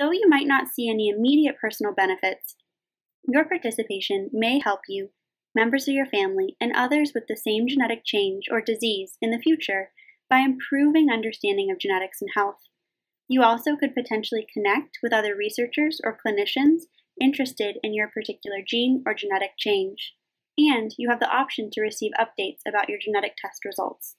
Though you might not see any immediate personal benefits, your participation may help you, members of your family, and others with the same genetic change or disease in the future by improving understanding of genetics and health. You also could potentially connect with other researchers or clinicians interested in your particular gene or genetic change. And you have the option to receive updates about your genetic test results.